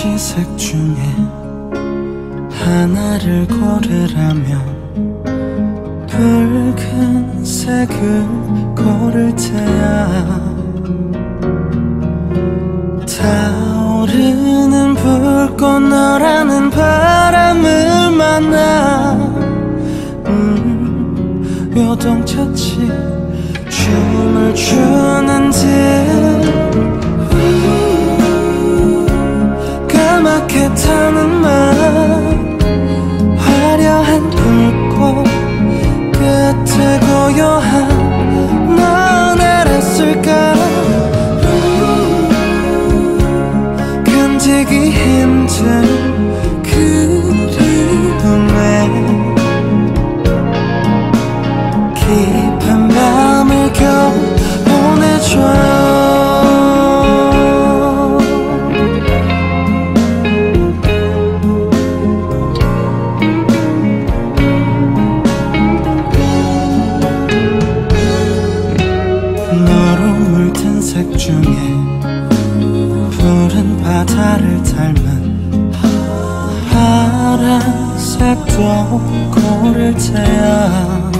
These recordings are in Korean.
가지 색 중에 하나를 고르라면 붉은 색을 고를 테야. 타오르는 불꽃 너라는 바람을 만나. 음, 요동쳤지 까맣게 타는 맘 화려한 불꽃 끝에 고요한 넌 알았을까? 견디기 힘든 물든 색 중에 푸른 바다를 닮은 파란색 도 고를 테야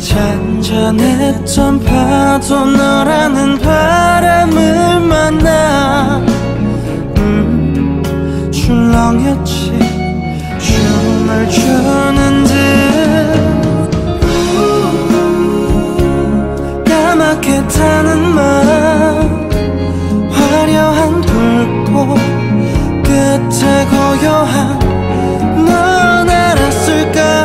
잔잔했던 파도 너라는 바람 타는 맘 화려한 불꽃 끝에 고요한 넌 알았을까?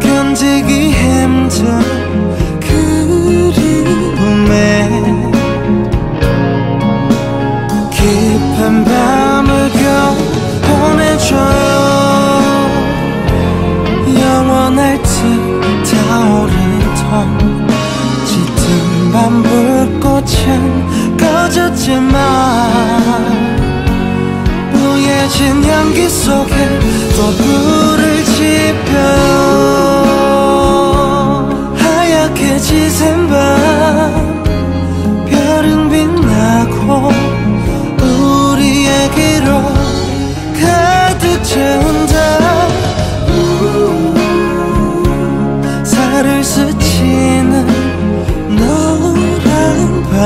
견디기 힘든 밤 불꽃은 꺼졌지만 무해진 향기 속에 또 불을 지펴요 하얗게 지샌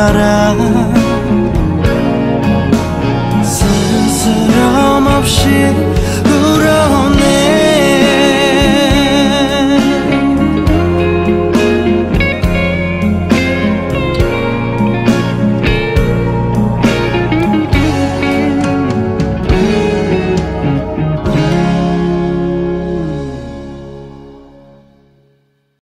알아 스스럼 없이 울어온